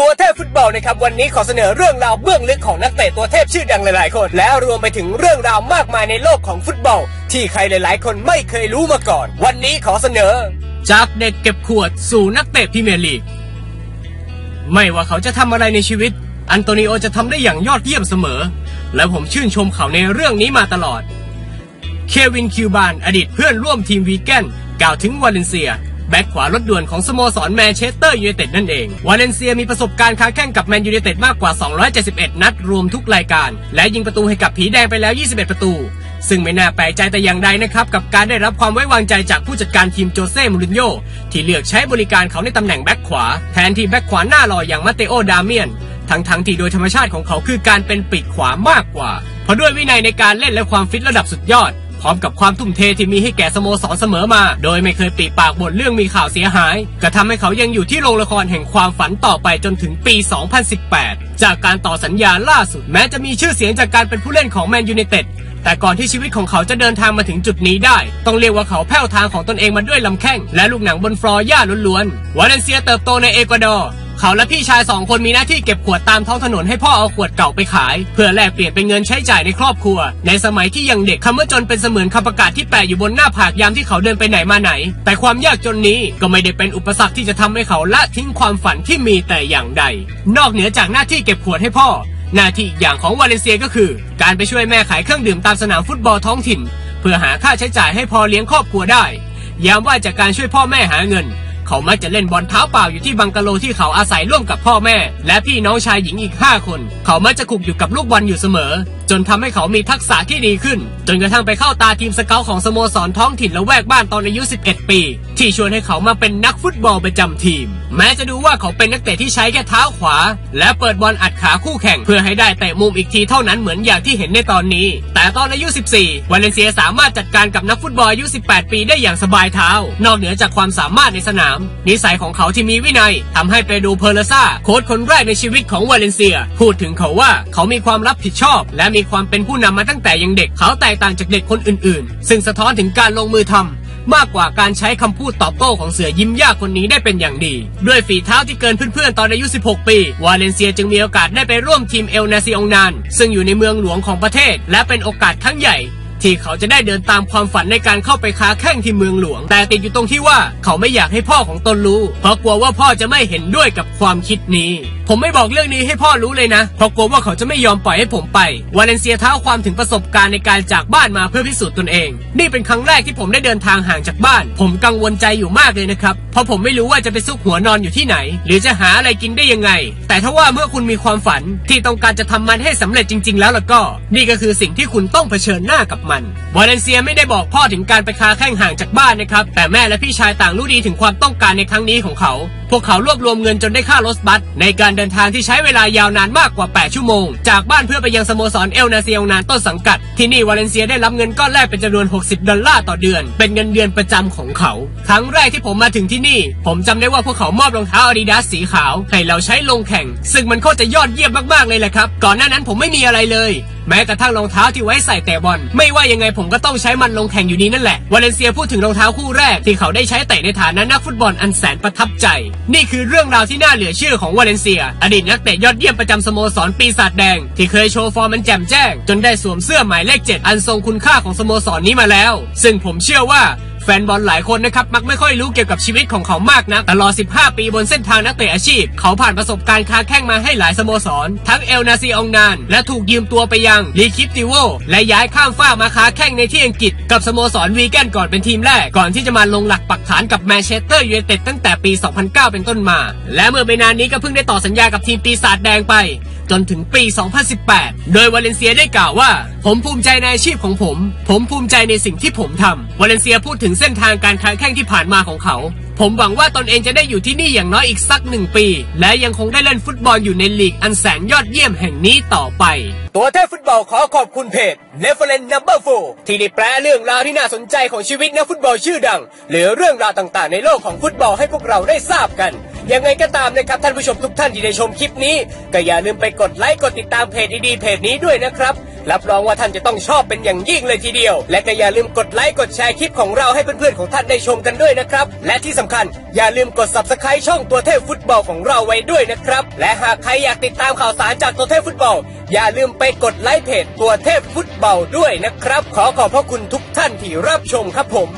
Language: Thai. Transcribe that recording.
ตัวเทพฟุตบอลนะครับวันนี้ขอเสนอเรื่องราวเบื้องลึกของนักเตะตัวเทพชื่อดังหลายๆ คน แล้วรวมไปถึงเรื่องราวมากมายในโลกของฟุตบอล ที่ใครหลาย ๆ คนไม่เคยรู้มาก่อน วันนี้ขอเสนอ จากเด็กเก็บขวดสู่นักเตะพรีเมียร์ลีกไม่ว่าเขาจะทำอะไรในชีวิต อันโตนิโอจะทำได้อย่างยอดเยี่ยมเสมอ และผมชื่นชมเขาในเรื่องนี้มาตลอด เควินคิลบานอดีตเพื่อนร่วมทีมวีแกนกล่าวถึงวาเลนเซีย แบ็คขวารถด่วนของสโมสรแมนเชสเตอร์ยูไนเต็ดนั่นเอง วาเลนเซียมีประสบการณ์ค้าแข่งกับแมนยูไนเต็ดมากกว่า 271 นัดรวมทุกรายการ และยิงประตูให้กับผีแดงไปแล้ว 21 ประตู ซึ่งไม่น่าแปลกใจแต่อย่างใดนะครับกับการได้รับความไว้วางใจจากผู้จัดการทีมโจเซ่ มูรินโญ่ที่เลือกใช้บริการเขาในตำแหน่งแบ็คขวาแทนที่แบ็คขวาหน้าลอยอย่างมาเตโอ ดาเมียนทั้งทั้งๆที่โดยธรรมชาติของเขาคือการเป็นปีกขวามากกว่า เพราะด้วยวินัยในการเล่นและความฟิตระดับสุดยอด ร้อมกับความทุ่มเทที่มีให้แก่สโมสรเสมอมา โดยไม่เคยปริปากบ่นเรื่องมีข่าวเสียหายก็ทำให้เขายังอยู่ที่โรงละครแห่งความฝันต่อไปจนถึงปี 2018 จากการต่อสัญญาล่าสุดแม้จะมีชื่อเสียงจากการเป็นผู้เล่นของแมนยูไนเต็ดแต่ก่อนที่ชีวิตของเขาจะเดินทางมาถึงจุดนี้ได้ ต้องเรียกว่าเขาแผ้วทางของตนเองมาด้วยลำแข้ง และลูกหนังบนฟลอร์หญ้าล้วนๆวาเลนเซียเติบโตในเอกวาดอร์ เขาและพี่ชายสองคนมีหน้าที่เก็บขวดตามท้องถนนให้พ่อเอาขวดเก่าไปขาย เพื่อแลกเปลี่ยนเป็นเงินใช้จ่ายในครอบครัว ในสมัยที่ยังเด็กคำว่าจนเป็นเสมือนคำประกาศที่แปะอยู่บนหน้าผากยามที่เขาเดินไปไหนมาไหน แต่ความยากจนนี้ก็ไม่ได้เป็นอุปสรรคที่จะทำให้เขาละทิ้งความฝันที่มีแต่อย่างใด นอกเหนือจากหน้าที่เก็บขวดให้พ่อ หน้าที่อีกอย่างของวาเลนเซียก็คือ การไปช่วยแม่ขายเครื่องดื่มตามสนามฟุตบอลท้องถิ่น เพื่อหาค่าใช้จ่ายให้พอเลี้ยงครอบครัวได้ยามว่าจากการช่วยพ่อแม่หาเงิน เขามักจะเล่นบอลเท้าเปล่าอยู่ที่บังกะโลที่เขาอาศัยร่วมกับพ่อแม่ และพี่น้องชายหญิงอีก 5 คน เขามักจะคลุกอยู่กับลูกบอลอยู่เสมอ จนทำให้เขามีทักษะที่ดีขึ้น จนกระทั่งไปเข้าตาทีม scout ของสโมสรท้องถิ่นละแวกบ้านตอนอายุ 11 ปี ที่ชวนให้เขามาเป็นนักฟุตบอลประจำทีม แม้จะดูว่าเขาเป็นนักเตะที่ใช้แค่เท้าขวา และเปิดบอลอัดขาคู่แข่งเพื่อให้ได้เตะมุมอีกทีเท่านั้นเหมือนอย่างที่เห็นในตอนนี้ แต่ตอนอายุ 14 วาเลนเซียสามารถจัดการกับนักฟุตบอลอายุ 18 ปีได้อย่างสบายเท้า นอกเหนือจากความสามารถในสนาม นิสัยของเขาที่มีวินัยทำให้เปโดรเพอร์ลาซาโค้ชคนแรกในชีวิตของวาเลนเซีย พูดถึงเขาว่าเขามีความรับผิดชอบ และมีความเป็นผู้นำมาตั้งแต่ยังเด็ก เขาแตกต่างจากเด็กคนอื่นๆ ซึ่งสะท้อนถึงการลงมือทำ มากกว่าการใช้คำพูดตอบโต้ของเสือยิ้มยากคนนี้ได้เป็นอย่างดี ด้วยฝีเท้าที่เกินเพื่อนๆตอนอายุ 16 ปี วาเลนเซียจึงมีโอกาสได้ไปร่วมทีมเอลนาซิองนาน ซึ่งอยู่ในเมืองหลวงของประเทศ และเป็นโอกาสครั้งใหญ่ ที่เขาจะได้เดินตามความฝันในการเข้าไปค้าแข่งที่เมืองหลวง แต่ติดอยู่ตรงที่ว่าเขาไม่อยากให้พ่อของตนรู้ เพราะกลัวว่าพ่อจะไม่เห็นด้วยกับความคิดนี้ ผมไม่บอกเรื่องนี้ให้พ่อรู้เลยนะ เพราะกลัวว่าเขาจะไม่ยอมปล่อยให้ผมไป วาเลนเซียเท้าความถึงประสบการณ์ในการจากบ้านมาเพื่อพิสูจน์ตนเอง นี่เป็นครั้งแรกที่ผมได้เดินทางห่างจากบ้าน ผมกังวลใจอยู่มากเลยนะครับ เพราะผมไม่รู้ว่าจะไปซุกหัวนอนอยู่ที่ไหน หรือจะหาอะไรกินได้ยังไง แต่ถ้าว่าเมื่อคุณมีความฝันที่ต้องการจะทำมันให้สำเร็จจริง ๆ แล้วล่ะก็ นี่ก็คือสิ่งที่คุณต้องเผชิญหน้ากับมันวาเลนเซียไม่ได้บอกพ่อถึงการไปค้าแข่งห่างจากบ้านนะครับ แต่แม่และพี่ชายต่างรู้ดีถึงความต้องการในครั้งนี้ของเขา พวกเขารวบรวมเงินจนได้ค่ารถบัสในการเดินทางที่ใช้เวลายาวนานมากกว่า 8 ชั่วโมง จากบ้านเพื่อไปยังสโมสรเอลนาซิอองนาลต้นสังกัด ที่นี่วาเลนเซียได้รับเงินก้อนแรกเป็นจำนวน 60 ดอลลาร์ต่อเดือน เป็นเงินเดือนประจำของเขา ครั้งแรกที่ผมมาถึงที่นี่ ผมจำได้ว่าพวกเขามอบรองเท้าอาดิดาสสีขาวให้เราใช้ลงแข่ง ซึ่งมันโคตรจะยอดเยี่ยมมากๆเลยแหละครับ ก่อนหน้านั้นผมไม่มีอะไรเลย แม้กระทั่งรองเท้าที่ไว้ใส่เตะบอล ไม่ว่ายังไงผมก็ต้องใช้มันลงแข่งอยู่นี้นั่นแหละวาเลนเซียพูดถึงรองเท้าคู่แรกที่เขาได้ใช้เตะในฐานะนักฟุตบอลอันแสนประทับใจ นี่คือเรื่องราวที่น่าเหลือเชื่อของวาเลนเซีย อดีตนักเตะยอดเยี่ยมประจำสโมสรปีศาจแดง ที่เคยโชว์ฟอร์มมันแจ่มแจ้ง จนได้สวมเสื้อหมายเลขเจ็ดอันทรงคุณค่าของสโมสรนี้มาแล้ว ซึ่งผมเชื่อว่า แฟนบอลหลายคนนะครับมักไม่ค่อยรู้เกี่ยวกับชีวิตของเขามากนะตลอด 15 ปีบนเส้นทางนักเตะอาชีพ เขาผ่านประสบการณ์ค้าแข่งมาให้หลายสโมสร ทั้ง El Nacional และถูกยืมตัวไปยัง Recreativo และย้ายข้ามฟ้ามาค้าแข่งในที่อังกฤษ กับสโมสรวีแกนก่อนเป็นทีมแรก ก่อนที่จะมาลงหลักปักฐานกับแมนเชสเตอร์ยูไนเต็ดตั้งแต่ปี 2009 เป็นต้นมา และเมื่อไม่นานนี้ก็เพิ่งได้ต่อสัญญากับทีมปีศาจแดงไปจนถึงปี 2018 โดยวาเลนเซียได้กล่าวว่า ผมภูมิใจในอาชีพของผม ผมภูมิใจในสิ่งที่ผมทำวาเลนเซียพูดถึงเส้นทางการค้าแข่งที่ผ่านมาของเขา ผมหวังว่าตนเองจะได้อยู่ที่นี่อย่างน้อยอีกสักหนึ่งปี และยังคงได้เล่นฟุตบอลอยู่ในลีกอันแสนยอดเยี่ยมแห่งนี้ต่อไป ตัวแทนฟุตบอลขอขอบคุณเพจ n e v e r l a n d Number 4ที่ได้แปลเรื่องราวที่น่าสนใจของชีวิตนักฟุตบอลชื่อดัง หรือเรื่องราวต่างๆ ในโลกของฟุตบอลให้พวกเราได้ทราบกัน ยังไงก็ตามนะครับท่านผู้ชมทุกท่านที่ได้ชมคลิปนี้ ก็อย่าลืมไปกดไลค์กดติดตามเพจดีๆเพจนี้ด้วยนะครับ รับรองว่าท่านจะต้องชอบเป็นอย่างยิ่งเลยทีเดียว และก็อย่าลืมกดไลค์กดแชร์คลิปของเราให้เพื่อนๆของท่านได้ชมกันด้วยนะครับ และที่สำคัญอย่าลืมกด subscribe ช่องตัวเทพฟุตบอลของเราไว้ด้วยนะครับ และหากใครอยากติดตามข่าวสารจากตัวเทพฟุตบอล อย่าลืมไปกดไลค์เพจตัวเทพฟุตบอลด้วยนะครับ ขอขอบพระคุณทุกท่านที่รับชมครับผม